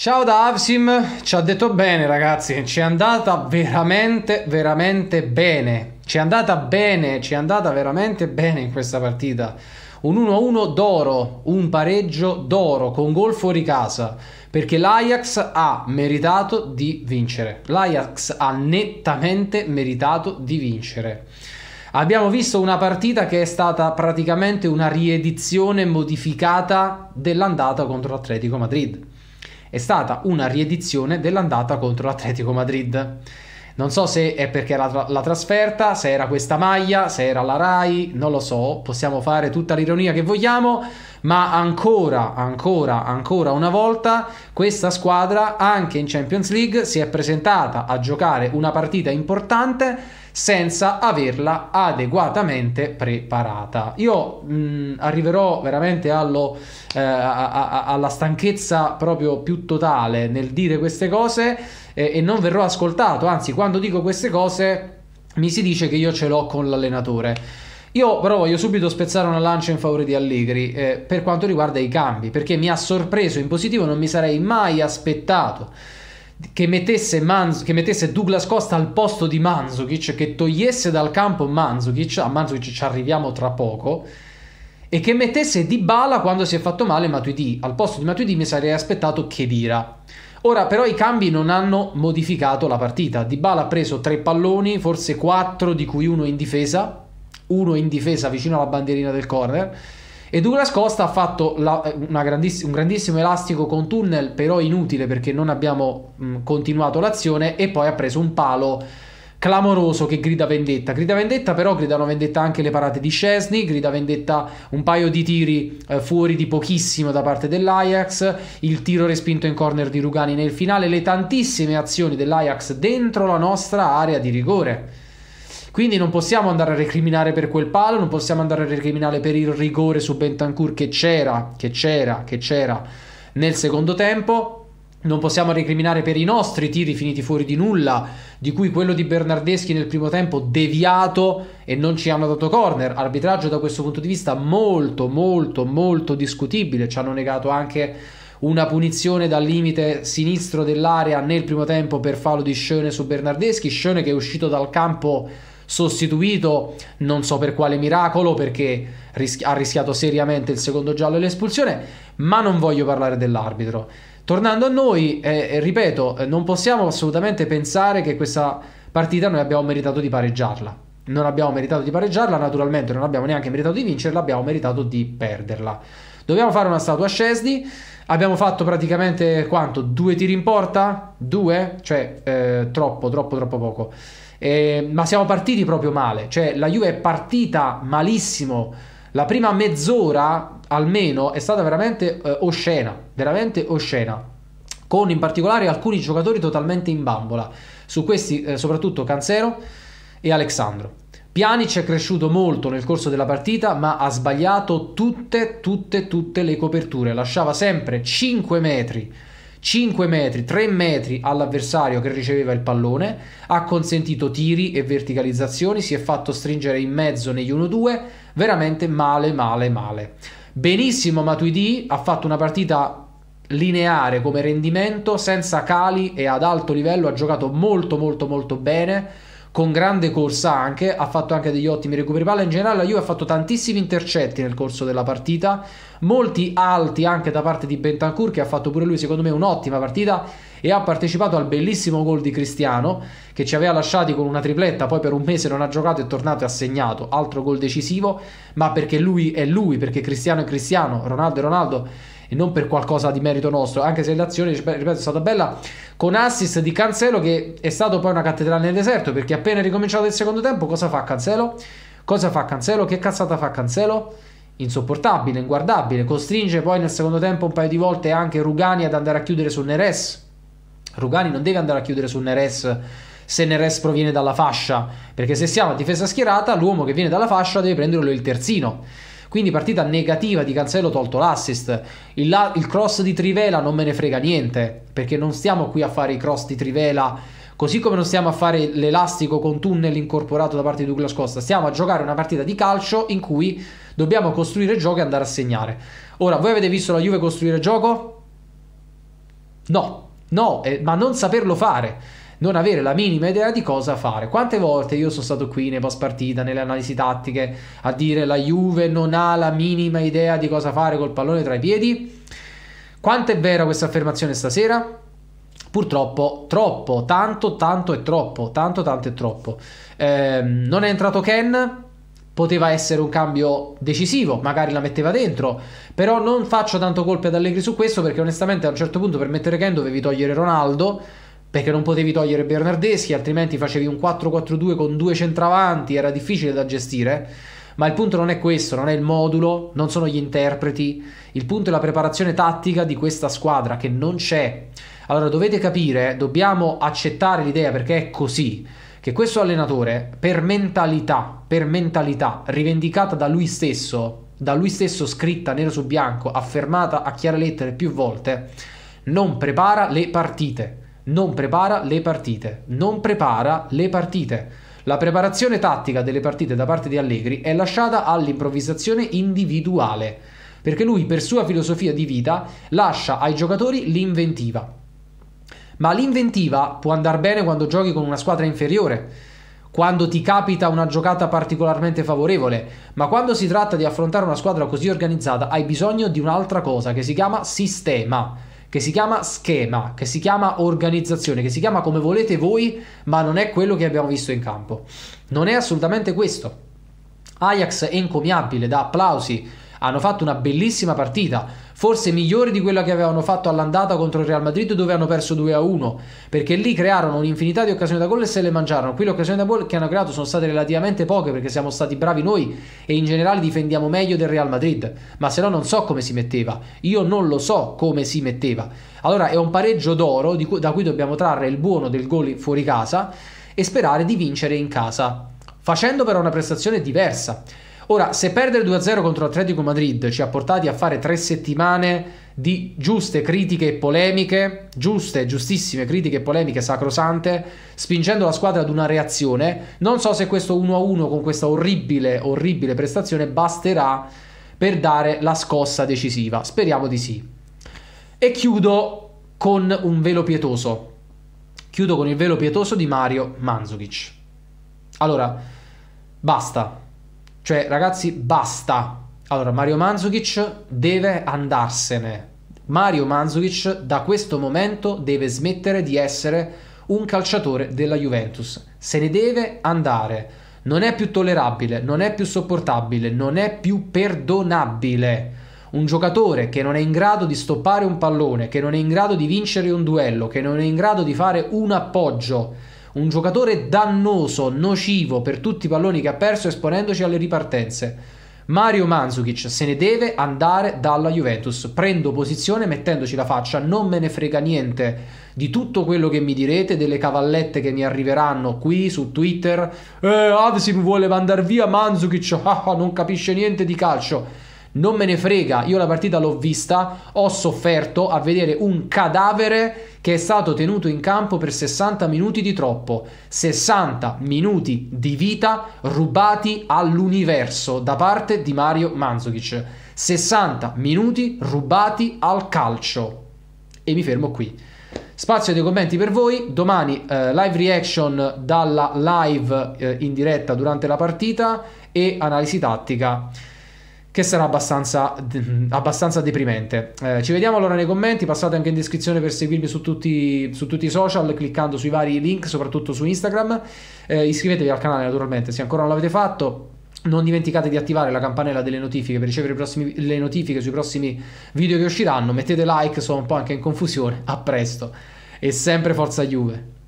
Ciao da Avsim, ci ha detto bene ragazzi, ci è andata veramente, veramente bene. Ci è andata bene, ci è andata veramente bene in questa partita. Un 1-1 d'oro, un pareggio d'oro con gol fuori casa, perché l'Ajax ha meritato di vincere. L'Ajax ha nettamente meritato di vincere. Abbiamo visto una partita che è stata praticamente una riedizione modificata dell'andata contro l'Atletico Madrid è stata una riedizione dell'andata contro l'Atletico Madrid. Non so se è perché era la, la trasferta, se era questa maglia, se era la Rai, non lo so, possiamo fare tutta l'ironia che vogliamo, ma ancora, ancora, ancora una volta questa squadra anche in Champions League si è presentata a giocare una partita importante senza averla adeguatamente preparata. Io mh, arriverò veramente allo, eh, a, a, alla stanchezza proprio più totale nel dire queste cose eh, e non verrò ascoltato, anzi quando dico queste cose mi si dice che io ce l'ho con l'allenatore. Io però voglio subito spezzare una lancia in favore di Allegri eh, per quanto riguarda i cambi, perché mi ha sorpreso in positivo, non mi sarei mai aspettato che mettesse, Manz- che mettesse Douglas Costa al posto di Manzukic, che togliesse dal campo Manzukic, a Manzukic ci arriviamo tra poco, e che mettesse Dybala quando si è fatto male Matuidi. Al posto di Matuidi mi sarei aspettato Chedira. Ora però i cambi non hanno modificato la partita. Dybala ha preso tre palloni, forse quattro di cui uno in difesa, uno in difesa vicino alla bandierina del corner e Douglas Costa ha fatto la, grandiss- un grandissimo elastico con tunnel, però inutile perché non abbiamo mh, continuato l'azione e poi ha preso un palo clamoroso che grida vendetta. Grida vendetta, però gridano vendetta anche le parate di Scesni, grida vendetta un paio di tiri eh, fuori di pochissimo da parte dell'Ajax, il tiro respinto in corner di Rugani nel finale, le tantissime azioni dell'Ajax dentro la nostra area di rigore. Quindi non possiamo andare a recriminare per quel palo, non possiamo andare a recriminare per il rigore su Bentancur che c'era, che c'era, che c'era nel secondo tempo. Non possiamo recriminare per i nostri tiri finiti fuori di nulla, di cui quello di Bernardeschi nel primo tempo deviato e non ci hanno dato corner. Arbitraggio da questo punto di vista molto, molto, molto discutibile. Ci hanno negato anche una punizione dal limite sinistro dell'area nel primo tempo per fallo di Schöne su Bernardeschi. Schöne che è uscito dal campo sostituito non so per quale miracolo perché ris- ha rischiato seriamente il secondo giallo e l'espulsione, ma non voglio parlare dell'arbitro. Tornando a noi, eh, eh ripeto, eh, non possiamo assolutamente pensare che questa partita noi abbiamo meritato di pareggiarla. Non abbiamo meritato di pareggiarla, naturalmente non abbiamo neanche meritato di vincerla, abbiamo meritato di perderla. Dobbiamo fare una statua a Scesni. Abbiamo fatto praticamente quanto? Due tiri in porta? Due? Cioè, eh, troppo, troppo, troppo poco. Eh, ma siamo partiti proprio male, cioè la Juve è partita malissimo. La prima mezz'ora almeno è stata veramente eh, oscena, veramente oscena, con in particolare alcuni giocatori totalmente in bambola. Su questi eh, soprattutto Cancero e Alexandro. Pjanic è cresciuto molto nel corso della partita, ma ha sbagliato tutte, tutte, tutte le coperture. Lasciava sempre 5 metri 5 metri, 3 metri all'avversario che riceveva il pallone, ha consentito tiri e verticalizzazioni, si è fatto stringere in mezzo negli 1-2, veramente male, male, male. Benissimo Matuidi, ha fatto una partita lineare come rendimento, senza cali e ad alto livello, ha giocato molto molto molto bene con grande corsa anche, ha fatto anche degli ottimi recuperi palla. In generale, la Juve ha fatto tantissimi intercetti nel corso della partita, molti alti anche da parte di Bentancur, che ha fatto pure lui, secondo me, un'ottima partita e ha partecipato al bellissimo gol di Cristiano, che ci aveva lasciati con una tripletta, poi per un mese non ha giocato, è tornato e ha segnato, altro gol decisivo, ma perché lui è lui, perché Cristiano è Cristiano, Ronaldo è Ronaldo e non per qualcosa di merito nostro, anche se l'azione, ripeto, è stata bella, con assist di Cancelo che è stato poi una cattedrale nel deserto, perché appena ricominciato il secondo tempo, cosa fa Cancelo? Cosa fa Cancelo? Che cazzata fa Cancelo? Insopportabile, inguardabile, costringe poi nel secondo tempo un paio di volte anche Rugani ad andare a chiudere su Neres. Rugani non deve andare a chiudere su Neres se Neres proviene dalla fascia, perché se siamo a difesa schierata, l'uomo che viene dalla fascia deve prenderlo il terzino. Quindi partita negativa di Cancelo tolto l'assist. Il, la- il cross di Trivela non me ne frega niente, perché non stiamo qui a fare i cross di Trivela così come non stiamo a fare l'elastico con tunnel incorporato da parte di Douglas Costa, stiamo a giocare una partita di calcio in cui dobbiamo costruire gioco e andare a segnare. Ora, voi avete visto la Juve costruire gioco? No, no, eh, ma non saperlo fare non avere la minima idea di cosa fare. Quante volte io sono stato qui nei post partita, nelle analisi tattiche, a dire la Juve non ha la minima idea di cosa fare col pallone tra i piedi? Quanto è vera questa affermazione stasera? Purtroppo troppo, tanto, tanto e troppo, tanto, tanto e troppo. Eh, non è entrato Ken, poteva essere un cambio decisivo, magari la metteva dentro, però non faccio tanto colpe ad Allegri su questo perché onestamente a un certo punto per mettere Ken dovevi togliere Ronaldo perché non potevi togliere Bernardeschi, altrimenti facevi un 4-4-2 con due centravanti, era difficile da gestire. Ma il punto non è questo, non è il modulo, non sono gli interpreti, il punto è la preparazione tattica di questa squadra che non c'è. Allora dovete capire, dobbiamo accettare l'idea perché è così, che questo allenatore per mentalità, per mentalità rivendicata da lui stesso, da lui stesso scritta nero su bianco, affermata a chiare lettere più volte, non prepara le partite non prepara le partite, non prepara le partite. La preparazione tattica delle partite da parte di Allegri è lasciata all'improvvisazione individuale, perché lui per sua filosofia di vita lascia ai giocatori l'inventiva. Ma l'inventiva può andare bene quando giochi con una squadra inferiore, quando ti capita una giocata particolarmente favorevole, ma quando si tratta di affrontare una squadra così organizzata hai bisogno di un'altra cosa che si chiama sistema che si chiama schema, che si chiama organizzazione, che si chiama come volete voi, ma non è quello che abbiamo visto in campo. Non è assolutamente questo. Ajax è encomiabile, da applausi, hanno fatto una bellissima partita, forse migliore di quella che avevano fatto all'andata contro il Real Madrid dove hanno perso 2-1, perché lì crearono un'infinità di occasioni da gol e se le mangiarono. Qui le occasioni da gol che hanno creato sono state relativamente poche perché siamo stati bravi noi e in generale difendiamo meglio del Real Madrid, ma se no non so come si metteva. Io non lo so come si metteva. Allora è un pareggio d'oro cui, da cui dobbiamo trarre il buono del gol fuori casa e sperare di vincere in casa, facendo però una prestazione diversa. Ora, se perdere 2-0 contro l'Atletico Madrid ci ha portati a fare tre settimane di giuste critiche e polemiche, giuste, giustissime critiche e polemiche sacrosante, spingendo la squadra ad una reazione, non so se questo 1-1 con questa orribile, orribile prestazione basterà per dare la scossa decisiva. Speriamo di sì. E chiudo con un velo pietoso. Chiudo con il velo pietoso di Mario Mandzukic. Allora, basta. Cioè, ragazzi, basta. Allora, Mario Mandzukic deve andarsene. Mario Mandzukic da questo momento deve smettere di essere un calciatore della Juventus. Se ne deve andare. Non è più tollerabile, non è più sopportabile, non è più perdonabile. Un giocatore che non è in grado di stoppare un pallone, che non è in grado di vincere un duello, che non è in grado di fare un appoggio, un giocatore dannoso, nocivo per tutti i palloni che ha perso esponendoci alle ripartenze. Mario Mandzukic se ne deve andare dalla Juventus. Prendo posizione mettendoci la faccia, non me ne frega niente di tutto quello che mi direte, delle cavallette che mi arriveranno qui su Twitter. Eh, Avsim vuole mandare via Mandzukic, ah, ah, non capisce niente di calcio non me ne frega, io la partita l'ho vista, ho sofferto a vedere un cadavere che è stato tenuto in campo per 60 minuti di troppo, 60 minuti di vita rubati all'universo da parte di Mario Mandzukic, 60 minuti rubati al calcio. E mi fermo qui. Spazio dei commenti per voi, domani eh, live reaction dalla live eh, in diretta durante la partita e analisi tattica che sarà abbastanza, abbastanza deprimente. Eh, ci vediamo allora nei commenti, passate anche in descrizione per seguirmi su tutti, su tutti i social cliccando sui vari link, soprattutto su Instagram. Eh, iscrivetevi al canale naturalmente se ancora non l'avete fatto. Non dimenticate di attivare la campanella delle notifiche per ricevere prossimi, le notifiche sui prossimi video che usciranno. Mettete like, sono un po' anche in confusione. A presto e sempre forza Juve.